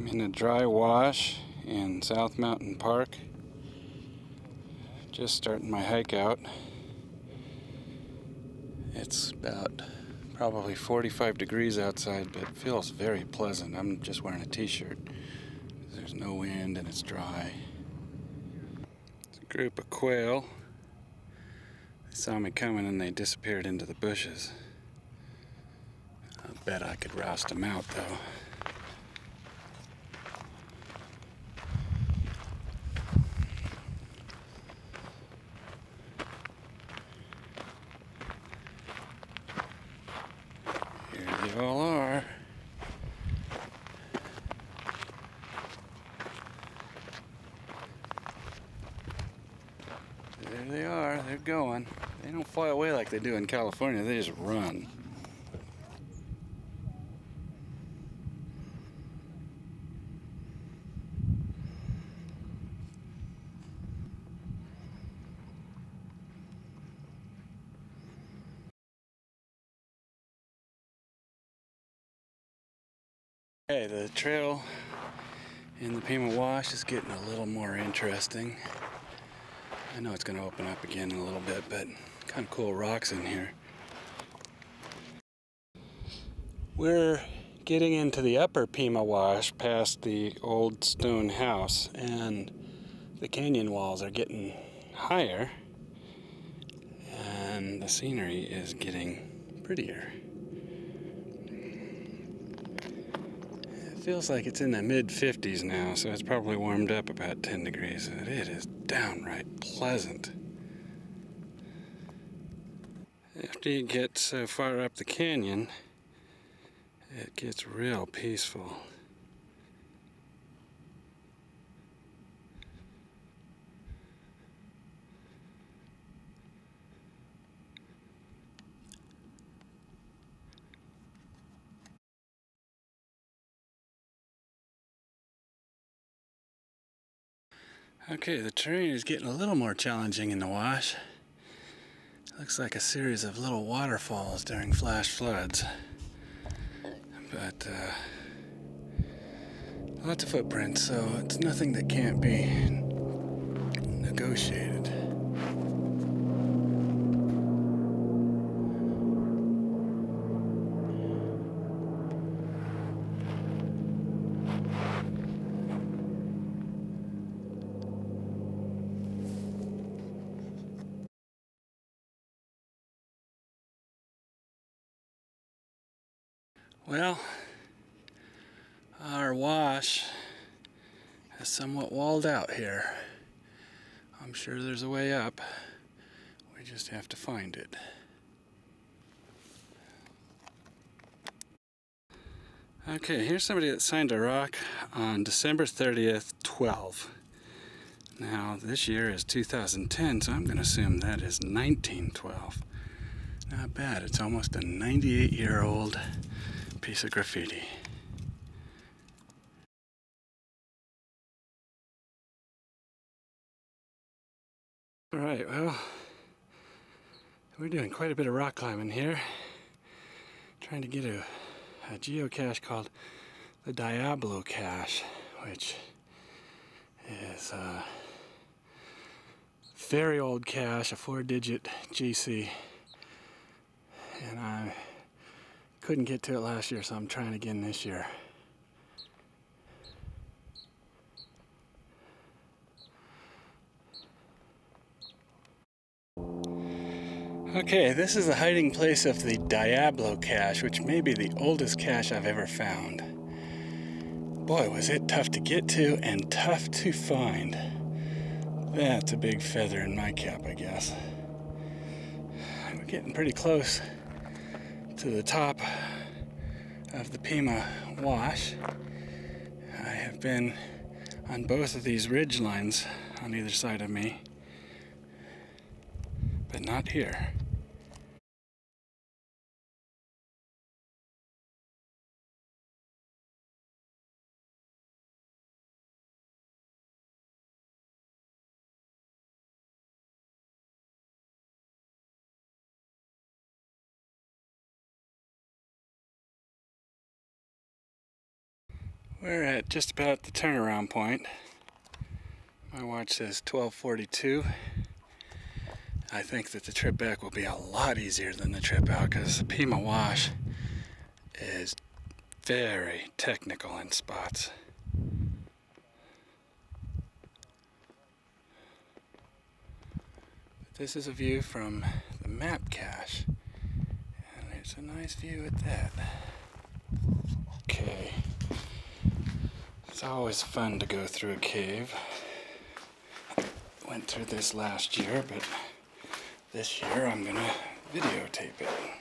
I'm in a dry wash in South Mountain Park. Just starting my hike out. It's about probably 45 degrees outside, but feels very pleasant. I'm just wearing a t-shirt. There's no wind and it's dry. It's a group of quail. They saw me coming and they disappeared into the bushes. I bet I could roust them out though. Here they all are. There they are, they're going. They don't fly away like they do in California, they just run. Okay, the trail in the Pima Wash is getting a little more interesting. I know it's going to open up again in a little bit, but kind of cool rocks in here. We're getting into the upper Pima Wash past the old stone house, and the canyon walls are getting higher, and the scenery is getting prettier. It feels like it's in the mid 50s now, so it's probably warmed up about 10 degrees. It is downright pleasant. After you get so far up the canyon, it gets real peaceful. Okay, the terrain is getting a little more challenging in the wash. Looks like a series of little waterfalls during flash floods. But uh, lots of footprints, so it's nothing that can't be negotiated. Well, our wash is somewhat walled out here. I'm sure there's a way up. We just have to find it. Okay, here's somebody that signed a rock on December 30th, 12. Now, this year is 2010, so I'm going to assume that is 1912. Not bad, it's almost a 98 year old piece of graffiti. All right, well, we're doing quite a bit of rock climbing here. Trying to get a, a geocache called the Diablo cache, which is a very old cache, a four digit GC. And I couldn't get to it last year, so I'm trying again this year. Okay, this is the hiding place of the Diablo cache, which may be the oldest cache I've ever found. Boy, was it tough to get to and tough to find. That's a big feather in my cap, I guess. We're getting pretty close to the top of the Pima Wash. I have been on both of these ridge lines on either side of me, but not here. We're at just about the turnaround point. My watch says 1242. I think that the trip back will be a lot easier than the trip out because the Pima Wash is very technical in spots. But this is a view from the map cache. And it's a nice view at that. Okay. It's always fun to go through a cave. Went through this last year, but this year I'm gonna videotape it.